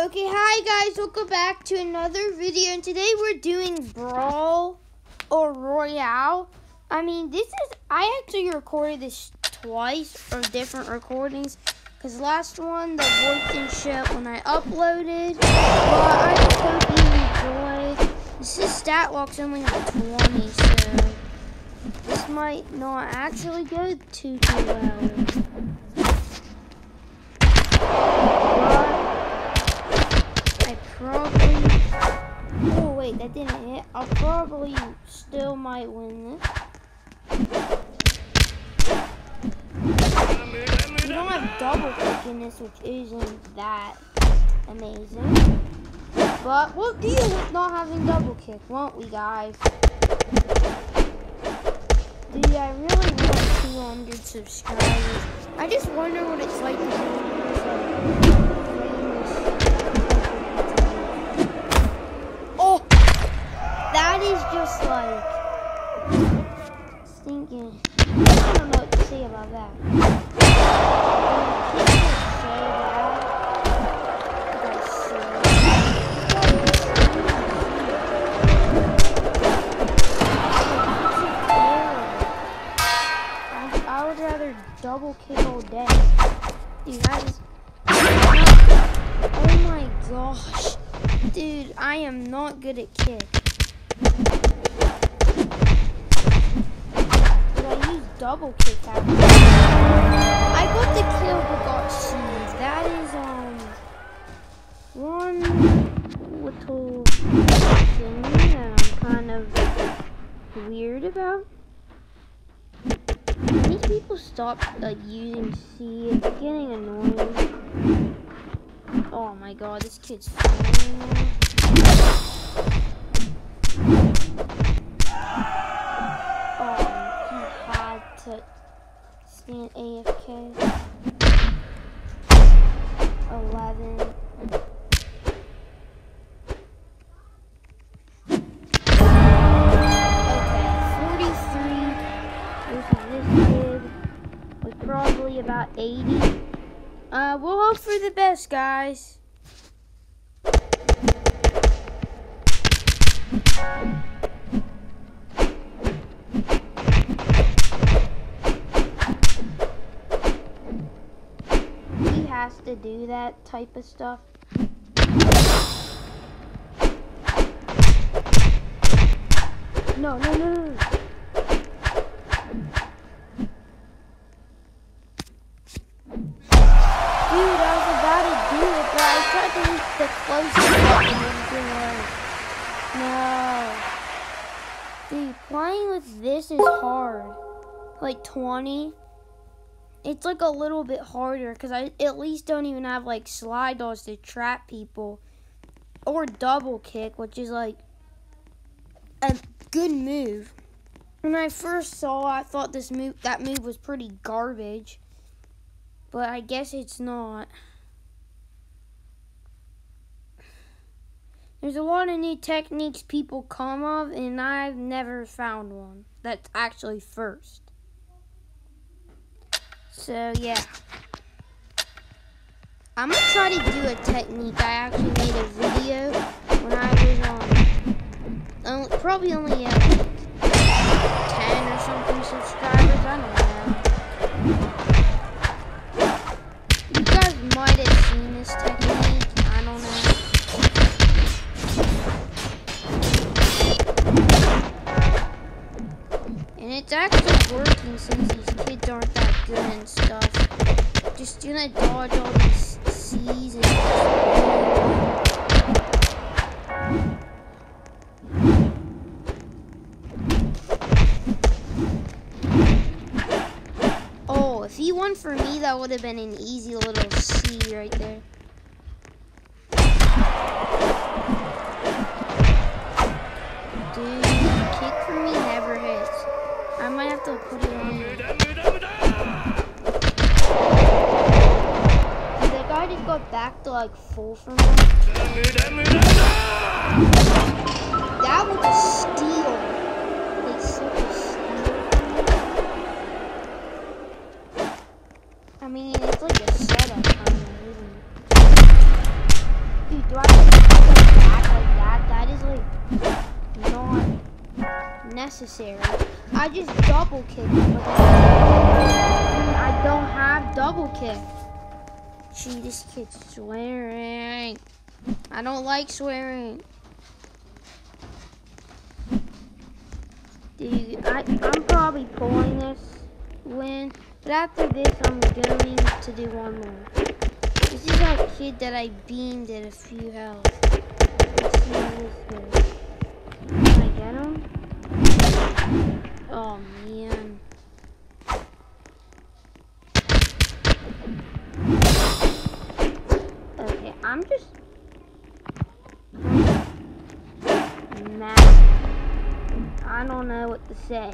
Okay, hi guys, welcome back to another video, and today we're doing Brawl or Royale. I mean, this is, I actually recorded this twice, or different recordings, because last one, the voice and shit when I uploaded, but I hope you enjoy. This is stat only on 20, so this might not actually go too well. Probably... Oh, wait, that didn't hit. I'll probably still might win this. We don't have double kick in this, which isn't that amazing. But we'll deal with not having double kick, won't we, guys? Dude, I really want 200 subscribers. I just wonder what it's like to just like stinking. I don't know what to say about that. I would rather double kick all day. Dude, is. Oh my gosh. Dude, I am not good at kick. Double kick that. I got the kill but got. That is um one little thing that I'm kind of weird about. These people stop like using C. It's getting annoying. Oh my god, this kid's about 80. Uh, we'll hope for the best, guys. He has to do that type of stuff. No, no, no, no. Hard. Like 20 it's like a little bit harder because I at least don't even have like slide doors to trap people or double kick, which is like a good move. When I first saw, I thought this move that move was pretty garbage, but I guess it's not. There's a lot of new techniques people come of, and I've never found one that's actually first. So, yeah. I'm going to try to do a technique. I actually made a video when I was um, on, probably only at 10 or something subscribers. I don't Just gonna dodge all these C's and Oh, if he won for me, that would have been an easy little C right there. Like full from me. That was a steal. Such a steal. I mean, it's like a setup it? do I have to go back like that? That is like not necessary. I just double kick I don't have double kick. Gee, this kid's swearing. I don't like swearing. Dude, I, I'm probably pulling this win, but after this, I'm going to do one more. This is that kid that I beamed at a few health. Let's see this. Can I get him? Oh, man. I don't know what to say.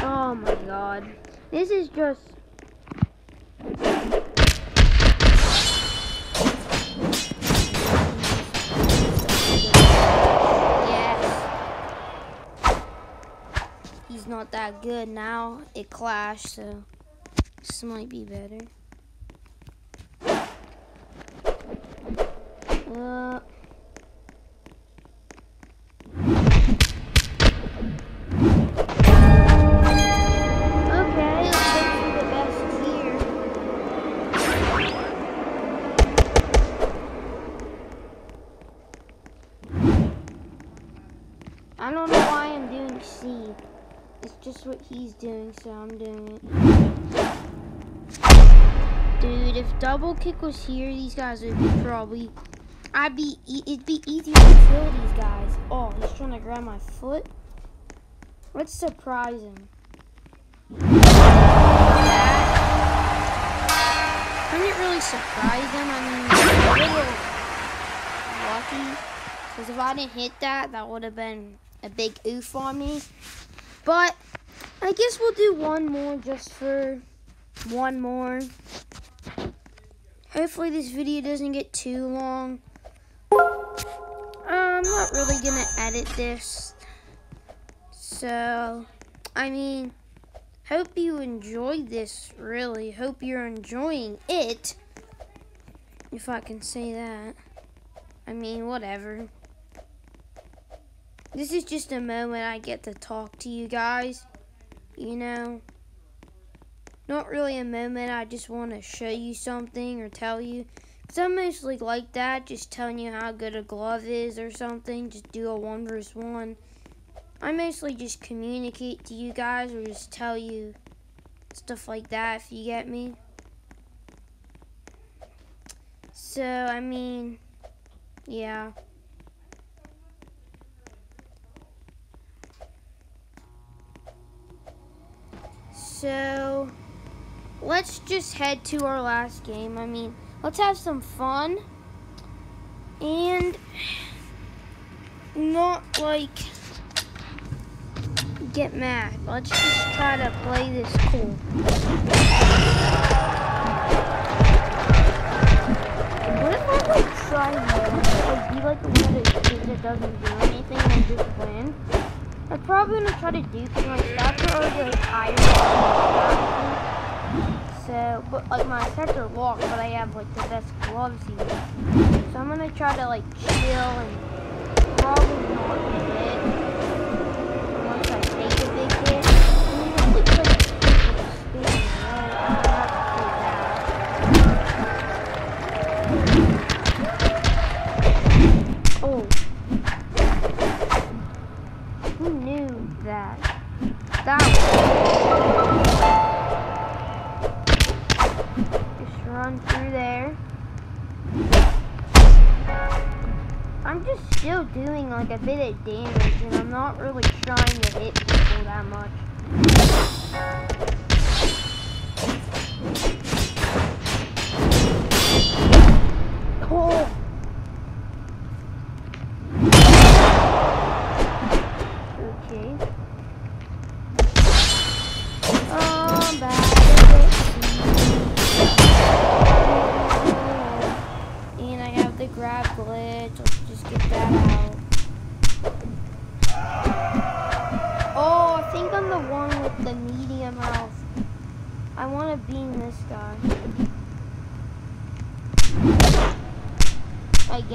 Oh my god. This is just Yes. He's not that good now. It clashed, so this might be better. Okay, let's go the best here. I don't know why I'm doing C. It's just what he's doing, so I'm doing it. Dude, if double kick was here, these guys would be probably. I'd be. It'd be easier to kill these guys. Oh, he's trying to grab my foot. Let's surprise him. I didn't really surprise him. I mean, a little lucky. Because if I didn't hit that, that would have been a big oof on me. But I guess we'll do one more just for one more. Hopefully this video doesn't get too long. Not really gonna edit this. So, I mean, hope you enjoyed this, really. Hope you're enjoying it. If I can say that. I mean, whatever. This is just a moment I get to talk to you guys. You know? Not really a moment I just want to show you something or tell you. I'm mostly like that, just telling you how good a glove is or something. Just do a one versus one. I mostly just communicate to you guys or just tell you stuff like that, if you get me. So, I mean, yeah. So, let's just head to our last game. I mean, let's have some fun and not like get mad. Let's just try to play this cool. What if I like try like be like the one that, that doesn't do anything and just win? I'm probably gonna try to do things like are already like higher. So, but like my stats are locked, but I have like the best gloves here. So I'm gonna try to like chill and probably not hit. Once I'm just still doing like a bit of damage and I'm not really trying to hit people that much. Oh! Right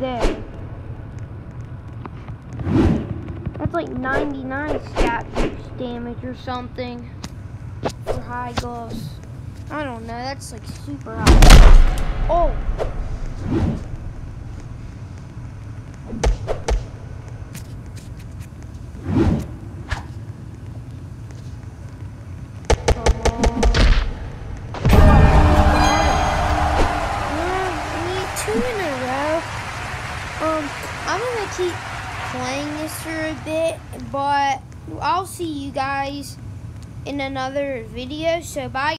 there. That's like 99 stat damage or something high gloves. I don't know, that's like super high. Oh! Um, I'm gonna keep playing this for a bit, but I'll see you guys in another video. So bye.